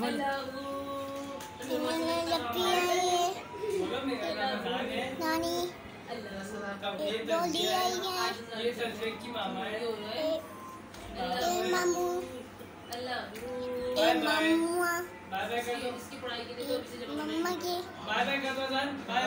मैंने लपी है नानी एक डोली आई है एक मामू एक मामू एक मम्मा के बाय बाय कर दो सन बाय